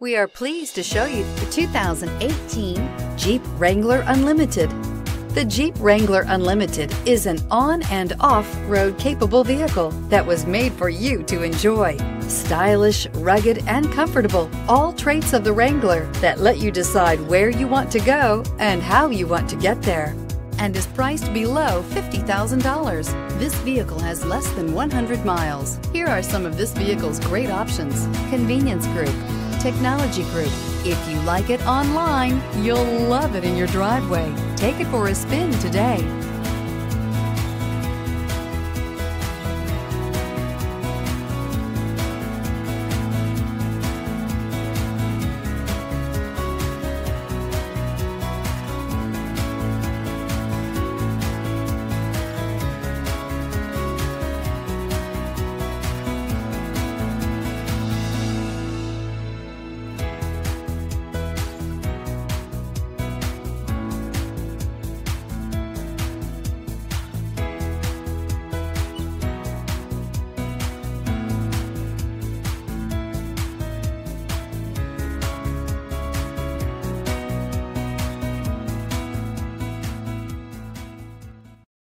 We are pleased to show you the 2018 Jeep Wrangler Unlimited. The Jeep Wrangler Unlimited is an on and off road capable vehicle that was made for you to enjoy. Stylish, rugged, and comfortable, all traits of the Wrangler that let you decide where you want to go and how you want to get there. And is priced below $50,000. This vehicle has less than 100 miles. Here are some of this vehicle's great options convenience group Technology Group. If you like it online, you'll love it in your driveway. Take it for a spin today.